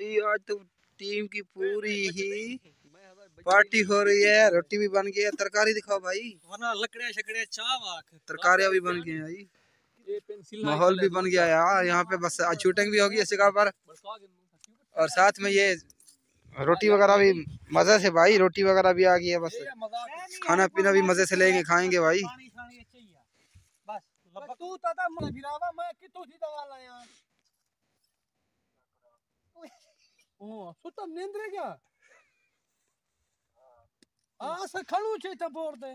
भाई आज तो टीम की पूरी ही पार्टी हो रही है रोटी भी बन गई है तरकारी दिखाओ भाई। वरना लकड़ियाँ शकड़ियाँ चाव तरकारियाँ भी बन गई हैं भाई। माहौल भी बन गया यार यहाँ पे बस शूटिंग भी होगी इस जगह पर। और साथ में ये रोटी वगैरह भी मज़े से भाई रोटी वगैरह भी आ गई है बस। खाना पीना भी मज़े से लेंगे खाएँगे भाई। तू ताता मन भिरावा मैं कितो थी दवा लाया ओ सुता नींद रे क्या आ से खड़ू छे त बोर दे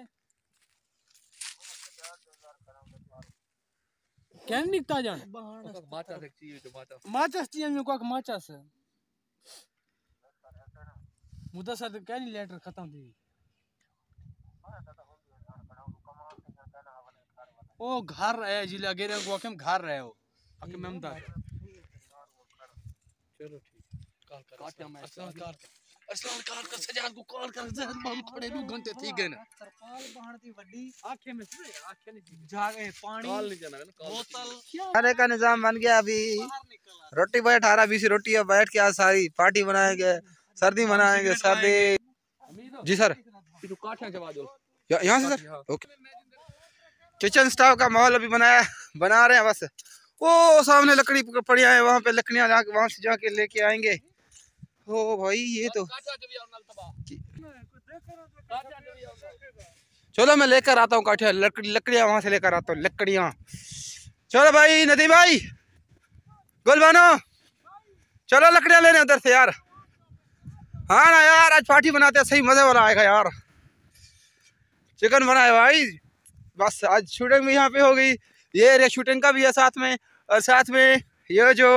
કેમ નીકતા જાણ માચસ તી એમ કોક માચસ મુદા સાથે કેની લેટર ખતમ થઈ ओ घर है जिले अगेरे को केम घर रहे हो आके ममता चलो ठीक कॉल कर काट मैं असलान कॉल कर असलान कॉल कर सजाद को कॉल कर जहन हम थोड़े दो घंटे थी गए ना। तरपाल बाहर दी वड्डी। आँखें में से आँखें नहीं जागे पानी। कॉल नहीं जाना ना बोतल। खाने का निज़ाम बन गया अभी। रोटी भाई अठारह बीस रोटी है बैठ के आज सारी पार्टी बनाएँगे सर्दी मनाएँगे सर्दी। जी सर। तू यहाँ से सर? ओके। किचन स्टाफ का माहौल अभी बनाया बना रहे हैं बस। वो सामने लकड़ी पड़ी है वहाँ पे लकड़ियाँ जाके वहाँ से जाके लेके आएँगे। ओ भाई ये तो। चलो मैं लेकर आता हूँ काठिया लकड़ी लकड़ियाँ वहाँ से लेकर आता हूँ लकड़ियाँ। चलो भाई नदी भाई गुलबानो चलो लकड़ियाँ लेने उधर से यार। हाँ ना यार आज पार्टी बनाते हैं सही मज़े वाला आएगा यार। चिकन बनाए भाई बस आज शूटिंग भी यहाँ पे हो गई। ये शूटिंग का भी है साथ में और साथ में ये जो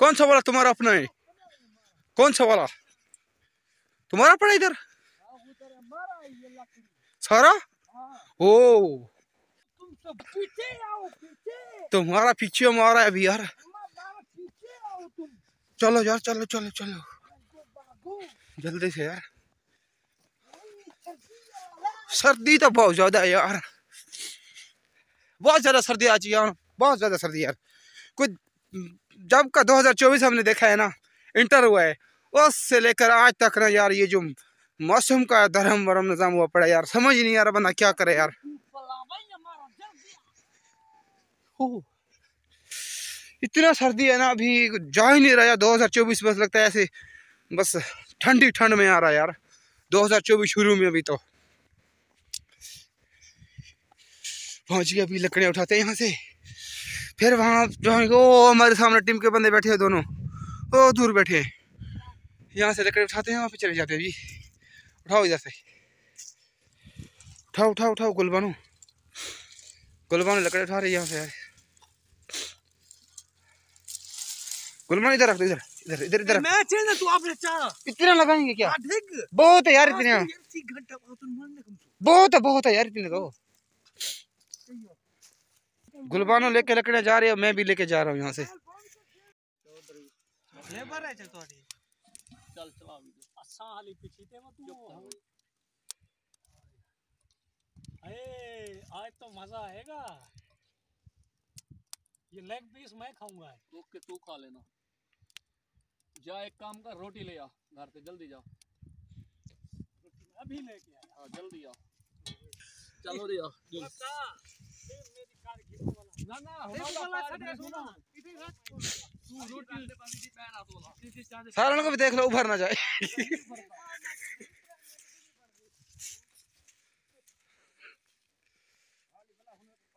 कौन सा वाला तुम्हारा अपना है? कौन सा वाला? तुम्हारा पड़ा इधर? सारा? ओ। तुम्हारा पीछे हमारा है अभी यार। चलो यार, चलो चलो चलो। जल्दी से यार। सर्दी तो बहुत ज़्यादा है यार। बहुत ज़्यादा सर्दी आज यार, बहुत ज़्यादा सर्दी यार। कुछ जब का 2024 हमने देखा है ना, इंटर हुआ है। उससे लेकर आज तक ना यार ये जो मौसम का धर्म वरम निज़ाम हुआ पड़ा यार, समझ नहीं आ रहा बंदा क्या करे यार। इतना सर्दी है ना, अभी जा ही नहीं रहा यार 2024 बस लगता है ऐसे, बस ठंडी ठंड में आ रहा यार 2024 शुरू में अभी तो। पहुँच गया अभी लकड़ियाँ उठाते हैं यहाँ से। फिर वहाँ जाएँगे ओ हमारे सामने टीम के बंदे बैठे हैं दोनों। ओ दूर बैठे हैं। यहाँ से लकड़ी उठाते हैं वहाँ पे चले जाते हैं अभी उठाओ इधर से। उठाओ उठाओ उठाओ गुलबानो। गुलबानो लकड़ी उठा रही है यहाँ से यार गुलबानो इधर रख दो इधर इधर इधर इधर मैं चेंज तू आपने चाह इतना लगाएँगे क्या? बहुत है यार इतने। बहुत है बहुत है यार इतने तो। गुलबानो लेके लकड़ियाँ जा रही हो मैं भी लेके जा रहा हूँ यहाँ से। आज तो मज़ा आएगा। ये लेग पीस मैं खाऊँगा। ओके तू खा लेना। जा एक काम कर रोटी ले आ। घर से जल्दी जा। अभी लेके आया। हाँ जल्दी आ। चलो रे आ ना ना हमारा कार है सुना तू रोटी पैर आ तो सारण को भी देख लो उभर ना जाए।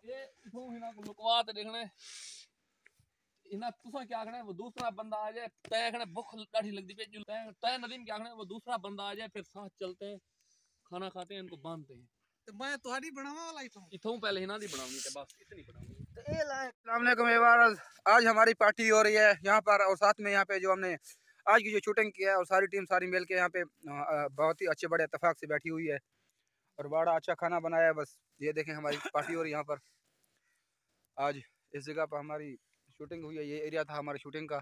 ये इथों हिना को लुकवा देखने। इना तुसा क्या आखना वो दूसरा बंदा आ जाए तय आखना भूख डाढ़ी लगती पे तय तय नदीम क्या आखना वो दूसरा बंदा आ जाए फिर साथ चलते हैं खाना खाते हैं इनको बांधते हैं। पहले बस इतनी आज हमारी पार्टी हो रही है यहाँ पर और साथ में यहाँ पे जो हमने आज की जो शूटिंग की है और सारी टीम सारी मिल के यहाँ पे अ, बहुत ही अच्छे बड़े इतफाक से बैठी हुई है और बड़ा अच्छा खाना बनाया है बस ये देखें हमारी पार्टी हो रही है यहाँ पर आज इस जगह पर हमारी शूटिंग हुई है ये एरिया था हमारी शूटिंग का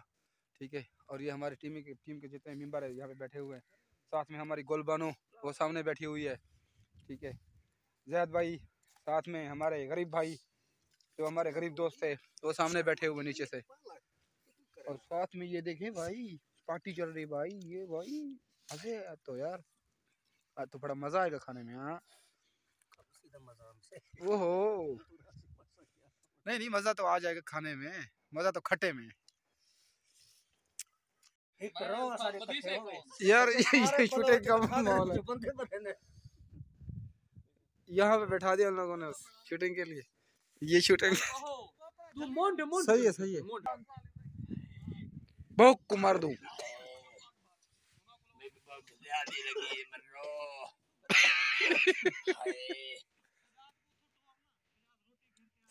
ठीक है और ये हमारी टीम के टीम के जितने मेंबर है यहाँ पे बैठे हुए हैं साथ में हमारी गोलबानो वो सामने बैठी हुई है ठीक है जैद भाई साथ में हमारे गरीब भाई जो हमारे गरीब दोस्त थे वो सामने बैठे हुए नीचे से। और साथ में ये देखें भाई पार्टी चल रही भाई ये भाई अरे तो यार। आज तो बड़ा मज़ा आएगा खाने में हाँ। ओहो। नहीं नहीं मज़ा तो आ जाएगा खाने में मज़ा तो खट्टे में। एक यार ये छोटे कम माहौल है? यहाँ पे बैठा दिया उन लोगों ने शूटिंग के लिए। ये शूटिंग मुंड मुंड। सही है सही है। बहुत कुमार दूँ।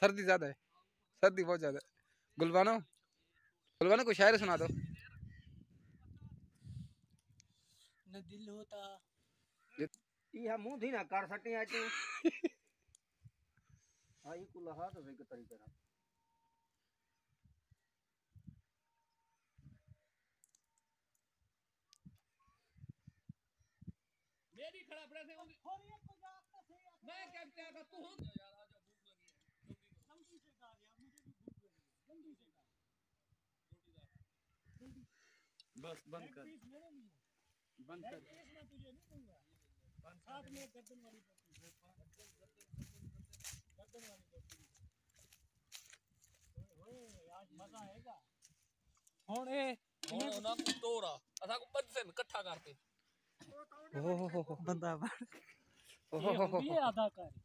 सर्दी ज़्यादा है। सर्दी बहुत ज़्यादा है। गुलबानो गुलबानो को शायर सुना दो। न दिल होता। इहा मुँह थी ना कर सटे आ तू। हाँ ई कुल हाथ से के तरीके ना मेरी खड़ा पड़े थे मैं क्या क्या कर तू हूँ। यार आ जा भूख लगी है। बस बंद कर। बंद कर। ਹੁਣ ਇਹ ਹੁਣ ਉਹਨਾਂ ਨੂੰ ਤੋੜਾ ਅਸਾਂ ਕੋ ਪੰਜ ਸੇ ਇਕੱਠਾ ਕਰਤੇ ओहो ਬੰਦਾ ਬਣ ओहो ਇਹ ਅਦਾਕਾਰੀ